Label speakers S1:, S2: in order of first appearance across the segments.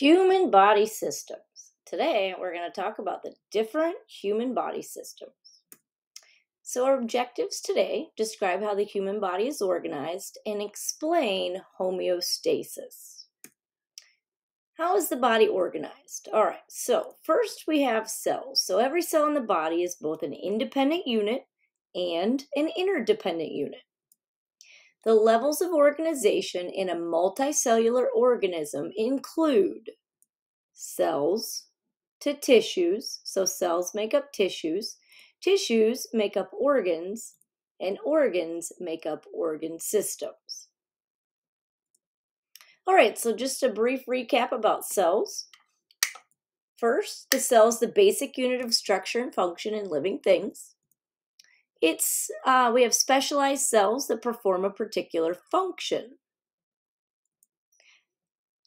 S1: Human body systems. Today, we're going to talk about the different human body systems. So, our objectives today describe how the human body is organized and explain homeostasis. How is the body organized? All right, so first we have cells. So, every cell in the body is both an independent unit and an interdependent unit. The levels of organization in a multicellular organism include cells to tissues, so cells make up tissues, tissues make up organs, and organs make up organ systems. All right, so just a brief recap about cells. First, the cell is the basic unit of structure and function in living things. It's uh, we have specialized cells that perform a particular function.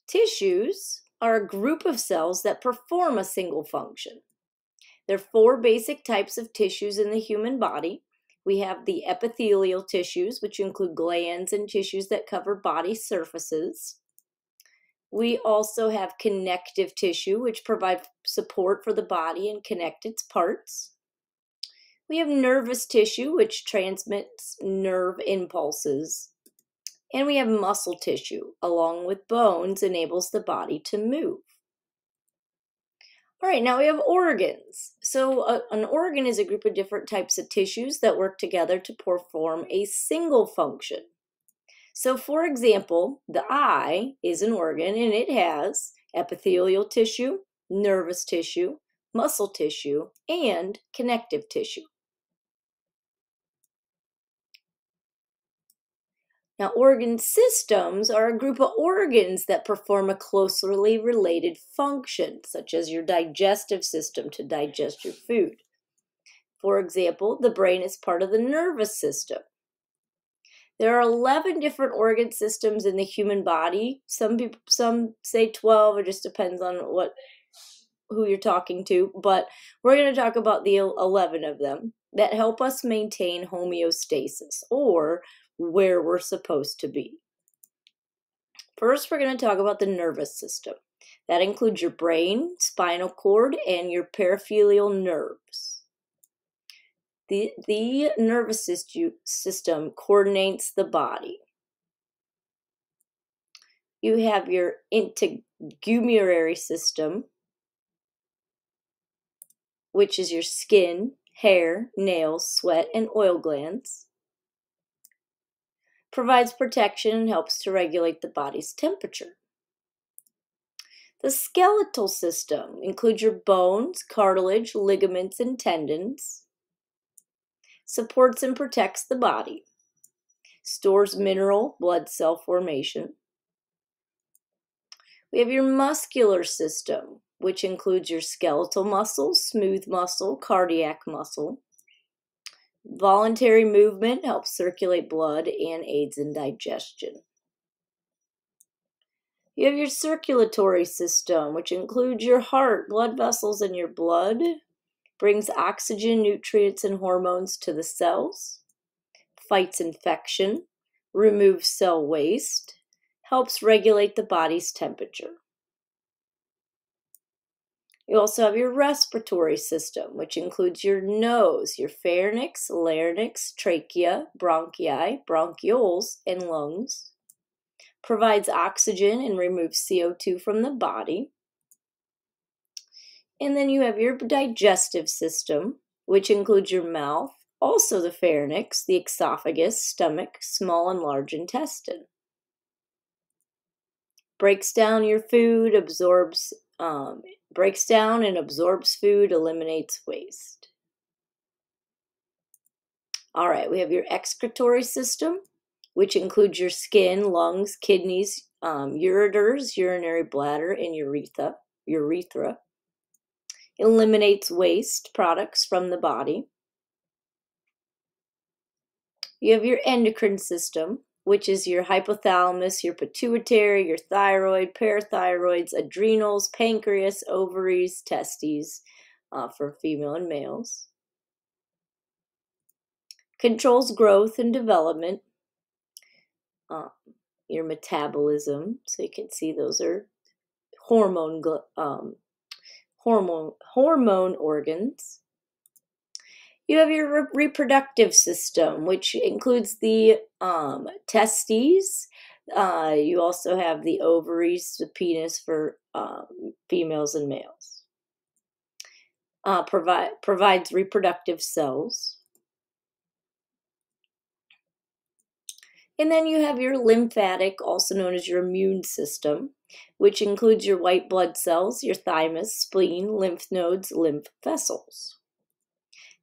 S1: Tissues are a group of cells that perform a single function. There are four basic types of tissues in the human body. We have the epithelial tissues, which include glands and tissues that cover body surfaces. We also have connective tissue, which provide support for the body and connect its parts. We have nervous tissue, which transmits nerve impulses. And we have muscle tissue, along with bones, enables the body to move. All right, now we have organs. So, a, an organ is a group of different types of tissues that work together to perform a single function. So, for example, the eye is an organ and it has epithelial tissue, nervous tissue, muscle tissue, and connective tissue. Now, organ systems are a group of organs that perform a closely related function, such as your digestive system to digest your food. For example, the brain is part of the nervous system. There are 11 different organ systems in the human body. Some people some say 12, it just depends on what who you're talking to, but we're going to talk about the 11 of them that help us maintain homeostasis or where we're supposed to be. First, we're going to talk about the nervous system. That includes your brain, spinal cord, and your peripheral nerves. The, the nervous system coordinates the body. You have your integumentary system, which is your skin, hair, nails, sweat, and oil glands provides protection and helps to regulate the body's temperature. The skeletal system includes your bones, cartilage, ligaments, and tendons, supports and protects the body, stores mineral blood cell formation. We have your muscular system, which includes your skeletal muscle, smooth muscle, cardiac muscle, Voluntary movement helps circulate blood and aids in digestion. You have your circulatory system, which includes your heart, blood vessels, and your blood, brings oxygen, nutrients, and hormones to the cells, fights infection, removes cell waste, helps regulate the body's temperature. You also have your respiratory system, which includes your nose, your pharynx, larynx, trachea, bronchi, bronchioles, and lungs. Provides oxygen and removes CO2 from the body. And then you have your digestive system, which includes your mouth, also the pharynx, the esophagus, stomach, small and large intestine. Breaks down your food, absorbs um, breaks down and absorbs food, eliminates waste. All right, we have your excretory system, which includes your skin, lungs, kidneys, um, ureters, urinary bladder, and urethra. urethra. Eliminates waste products from the body. You have your endocrine system, which is your hypothalamus, your pituitary, your thyroid, parathyroids, adrenals, pancreas, ovaries, testes uh, for female and males. Controls growth and development, uh, your metabolism. So you can see those are hormone um, hormone hormone organs. You have your re reproductive system, which includes the um, testes. Uh, you also have the ovaries, the penis for um, females and males. Uh, provide provides reproductive cells. And then you have your lymphatic, also known as your immune system, which includes your white blood cells, your thymus, spleen, lymph nodes, lymph vessels.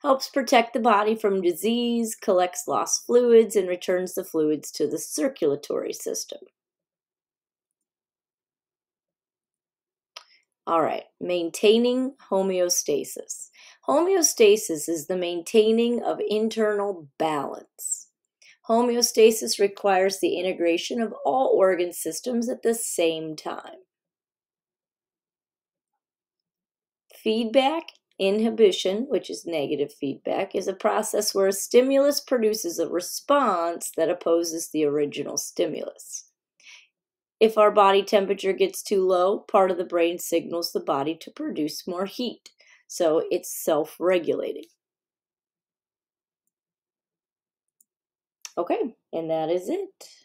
S1: Helps protect the body from disease, collects lost fluids, and returns the fluids to the circulatory system. All right, maintaining homeostasis. Homeostasis is the maintaining of internal balance. Homeostasis requires the integration of all organ systems at the same time. Feedback inhibition, which is negative feedback, is a process where a stimulus produces a response that opposes the original stimulus. If our body temperature gets too low, part of the brain signals the body to produce more heat. So it's self regulating. Okay, and that is it.